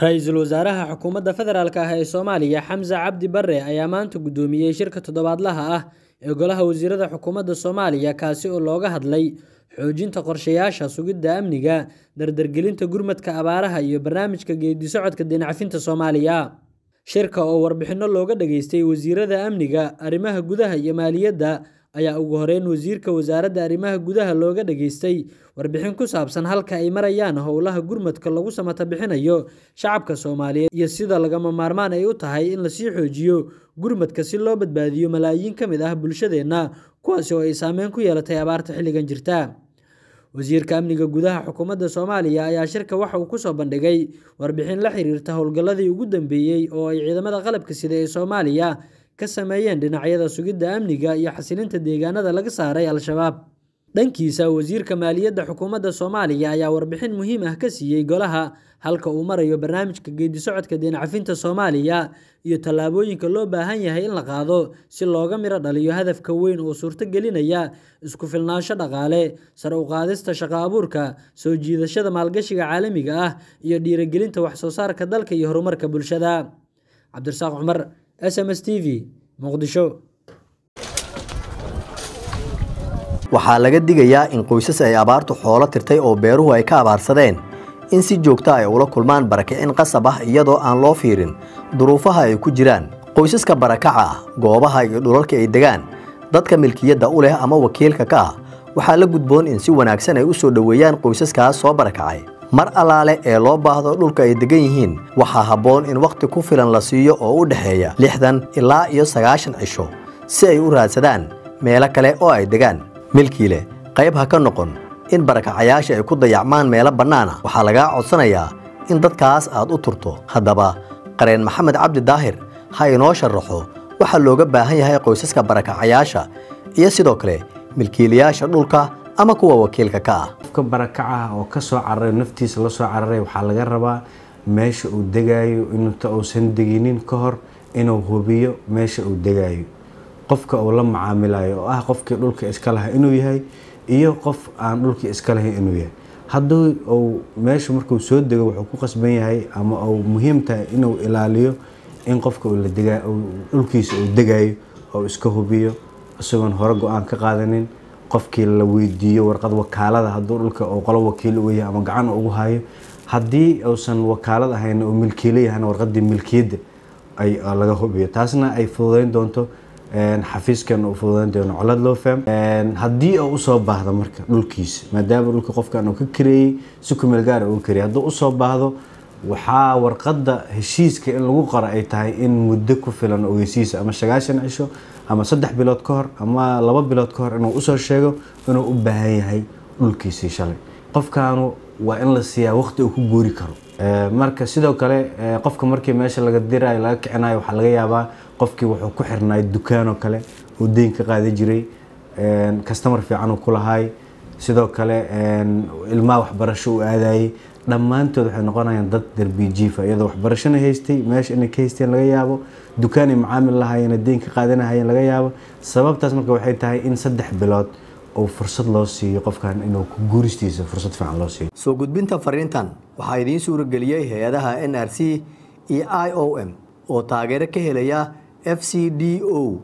Ra'iisul wasaaraha xukuumadda federaalk ah ee Soomaaliya Xamse Cabdi Barre ayaa maanta gudoomiyay shirka toddobaadlaha ah ee Golaha Wasiirada Xukuumadda Soomaaliya kaasi oo looga hadlay xoojinta qorshayaasha sugidda amniga, dardargelinta gurmadka abaaraha iyo barnaamijka geeddi-socodka deyn-cafinta Soomaaliya. Shirka oo warbixino looga dhageystay wasiirada amniga, arrimaha gudaha iyo maaliyadda ayaa ugu horeyn wasiirka wasaaradda arrimaha gudaha looga dhageystay warbixin ku saabsan halka ay marayaan howlaha gurmadka lagu samata bixinayo shacabka Soomaaliyeed iyo sida lagama maarmaan ay u tahay in la sii xoojiyo gurmadka si loo badbaadiyo malaayiin ka mid ah bulshadeena kuwaasi oo ay saameyn ku yeelatay abaarta xilligan jirta. Wasiirka Amniga Gudaha Xukuumadda Soomaaliya ayaa shirka waxa uu ku soo bandhigay warbixin la xiriirta howlgalladii ugu dambeeyay oo ay ciidamada qalabka sida ee Soomaaliya ka sameeyeen dhinacyada sugidda amniga iyo xasilinta deegaanada laga saaray Al-shabaab. Dhankiisa, Wasiirka Maaliyadda Xukuumadda Soomaaliya ayaa warbixin muhiim ah ka siiyay Golaha halka uu marayo barnaamijka geeddi-socodka deyn-cafinta Soomaaliya iyo tallaabooyinka loo baahan yahay in la qaado si looga miro dhaliyo hadafka weyn oo suurtagelinaya isku filnaansho dhaqaale, sare u qaadista shaqo abuurka, soo jiidashada maalgashiga caalamiga ah iyo dhiirigelinta wax soo saarka dalka iyo horumarka bulshada. Cabdirasaaq Cumar, SMS TV, Muqdisho. waxaa laga digayaa in qoysas ay abaartu xoolo tirtay oo beeruhu ay ka abaarsadeen. In si joogta ay ula kulmaan barakicin qasab ah iyadoo aan loo fiirin. Duruufaha ay ku jiraan. Qoysaska barakaca ah goobaha iyo dhulalka ay degaan. Dadka milkiyadda u leh ama wakiilka ka ah. Waxaa la gudboon in si wanaagsan ay u soo dhoweeyaan qoysaskaas soo barakacay mar allaale ee loo baahdo dhulka ay degan yihiin waxaa habboon in wakhti ku filan la siiyo oo u dhexeeya lixdan ilaa iyo sagaashan cisho si ay u raadsadaan meelo kale oo ay degaan. Milkiile qayb ha ka noqon. In barakacayaasha ay ku dayacmaan meelo bannaan ah waxaa lagaa codsanayaa in dadkaas aad u turto. Haddaba qareen maxamed cabdi daahir ha inoo sharaxo waxaa looga baahan yahay qoysaska barakacayaasha iyo sidoo kale milkiilayaasha dhulka ama kuwa wakiilka ka. Ah qofka barakacaha oo ka soo cararay naftiisa la cararay waxaa laga rabaa meesha uu degaayo inta uusan deginin ka hor inuu hubiyo meesha uu degaayo. Qofka uu la macaamilayo oo ah qofkii dhulka iska laha inuu yahay iyo qof aan dhulkii iska lahayn inuu yahay. Hadduu uu meeshu markuu soo dego wuxuu ku qasban yahay ama uu muhiim tahay inuu ilaaliyo in qofka dhulkiisa uu degayo oo iska hubiyo isagoon hore go'aan ka qaadanin qofkii la weydiiyo warqad wakaalada hadduu dhulka uu qolo wakiil u yahay ama gacan ugu hayo haddii uusan wakaalad ahayn oo milkiilo yahana warqadii milkiyadda ay laga hubiyo. Taasna ay fududeyn doonto xafiiskan uu fududeyn doono. Colad loo faham haddii uu u soo baahdo marka dhulkiisa maadaama dhulka qofkan uu ka kareeyey si kumeel gaara uu kareeyey hadduu u soo baahdo waxaa warqadda heshiiska in lagu qoro ay tahay in muddo ku filan ogeysiisa ama sagaashan cisho ama saddex bilood ka hor ama laba bilood ka hor inuu u soo sheego inuu u baahan yahay dhulkiisii shalay. Qofkaanu waa in la siiyaa waqti uu ku guuri karo. Marka sidoo kale qofka markii meesha laga dirayo laga kicinayo waxaa laga yaabaa qofkii wuxuu ku xirnaay dukaan oo kale uu deyn ka qaadi jiray kastamar fiican uu ku lahaay. Sidoo kale ilmaha waxbarasho uu aadayay dhammaantood waxay noqonayaan dad darbi jiifa iyadoo waxbarashona haystay meesha inay ka haysteen laga yaabo dukaan ay macaamil lahaayeen deyn ka qaadanahayeen laga yaabo. Sababtaas marka waxay tahay in saddex bilood oo fursad loo siiyo qofkan inuu ku guuristiisa fursad fiican loo siiyo. Soo gudbinta fariintan waxaa idiin suurageliyey hay'adaha n r c iyo i o m oo taageero ka helaya f c d o